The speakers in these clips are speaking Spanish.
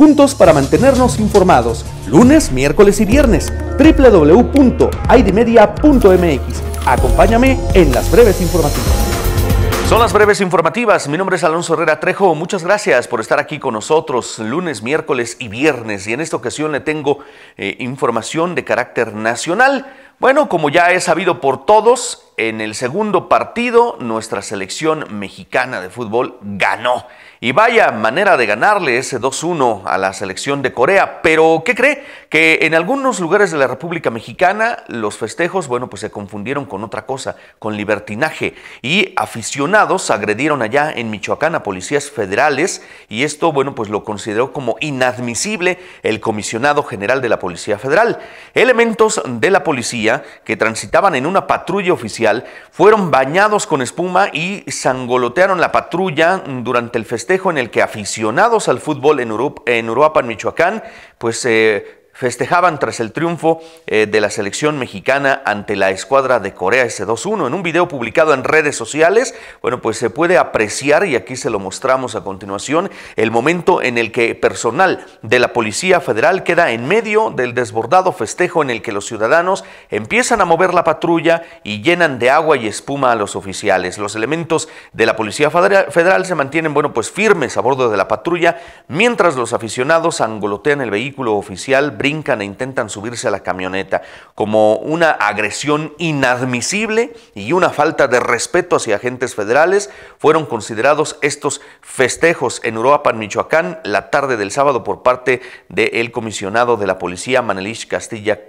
juntos para mantenernos informados, lunes, miércoles y viernes, www.aidimedia.mx. Acompáñame en las breves informativas. Son las breves informativas. Mi nombre es Alonso Herrera Trejo. Muchas gracias por estar aquí con nosotros lunes, miércoles y viernes. Y en esta ocasión le tengo eh, información de carácter nacional. Bueno, como ya es sabido por todos, en el segundo partido nuestra selección mexicana de fútbol ganó. Y vaya manera de ganarle ese 2-1 a la selección de Corea. Pero, ¿qué cree? Que en algunos lugares de la República Mexicana los festejos, bueno, pues se confundieron con otra cosa, con libertinaje. Y aficionados agredieron allá en Michoacán a policías federales. Y esto, bueno, pues lo consideró como inadmisible el comisionado general de la Policía Federal. Elementos de la policía que transitaban en una patrulla oficial fueron bañados con espuma y sangolotearon la patrulla durante el festejo en el que aficionados al fútbol en, Uruapan, Michoacán, pues eh, festejaban tras el triunfo eh, de la selección mexicana ante la escuadra de Corea ese 2-1. En un video publicado en redes sociales, bueno, pues se puede apreciar, y aquí se lo mostramos a continuación, el momento en el que personal de la Policía Federal queda en medio del desbordado festejo en el que los ciudadanos empiezan a mover la patrulla y llenan de agua y espuma a los oficiales. Los elementos de la Policía Federal se mantienen, bueno, pues firmes a bordo de la patrulla, mientras los aficionados angolotean el vehículo oficial, e intentan subirse a la camioneta, como una agresión inadmisible y una falta de respeto hacia agentes federales, fueron considerados estos festejos en Uruapan, Michoacán, la tarde del sábado por parte del comisionado de la policía, Manelich Castilla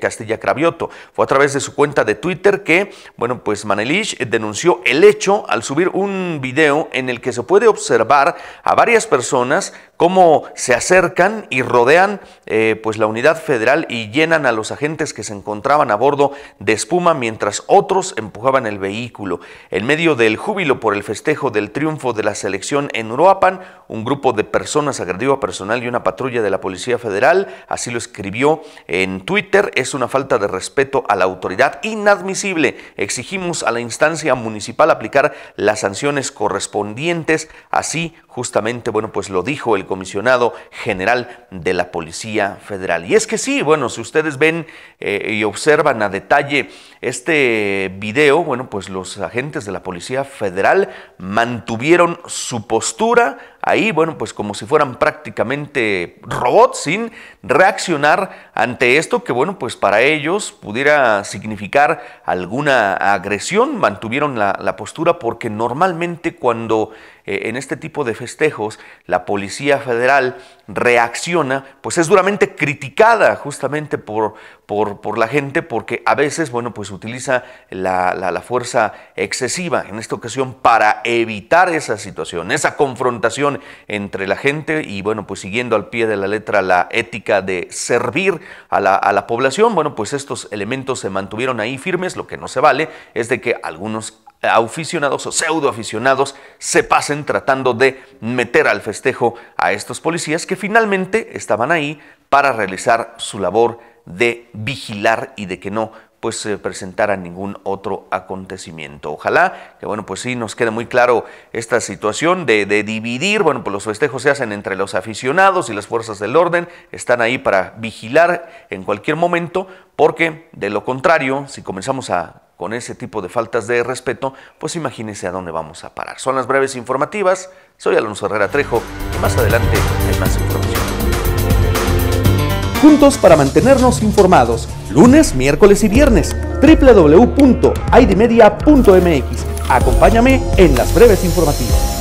Castilla Cravioto. Fue a través de su cuenta de Twitter que, bueno, pues Manelich denunció el hecho al subir un video en el que se puede observar a varias personas cómo se acercan y rodean eh, pues la unidad federal y llenan a los agentes que se encontraban a bordo de espuma mientras otros empujaban el vehículo. En medio del júbilo por el festejo del triunfo de la selección en Uruapan, un grupo de personas agredió a personal y una patrulla de la Policía Federal, así lo escribió en Twitter, es una falta de respeto a la autoridad inadmisible. Exigimos a la instancia municipal aplicar las sanciones correspondientes, así justamente, bueno, pues lo dijo el comisionado general de la Policía Federal. Y es que sí, bueno, si ustedes ven eh, y observan a detalle este video, bueno, pues los agentes de la Policía Federal mantuvieron su postura ahí, bueno, pues como si fueran prácticamente robots sin reaccionar ante esto que, bueno, pues para ellos pudiera significar alguna agresión, mantuvieron la, postura porque normalmente cuando en este tipo de festejos la Policía Federal reacciona, pues es duramente criticada justamente por, por, por la gente porque a veces, bueno, pues utiliza la, la, fuerza excesiva en esta ocasión para evitar esa situación, esa confrontación entre la gente y, bueno, pues siguiendo al pie de la letra la ética de servir a la, a la población, bueno, pues estos elementos se mantuvieron ahí firmes, lo que no se vale es de que algunos aficionados o pseudo aficionados se pasen tratando de meter al festejo a estos policías que finalmente estaban ahí para realizar su labor de vigilar y de que no pues se presentara ningún otro acontecimiento. Ojalá que bueno, pues sí nos quede muy claro esta situación de, de, dividir, bueno, pues los festejos se hacen entre los aficionados y las fuerzas del orden, están ahí para vigilar en cualquier momento, porque de lo contrario, si comenzamos a con ese tipo de faltas de respeto, pues imagínense a dónde vamos a parar. Son las breves informativas, soy Alonso Herrera Trejo y más adelante hay más información. Juntos para mantenernos informados, lunes, miércoles y viernes, www.aidimedia.mx. Acompáñame en las breves informativas.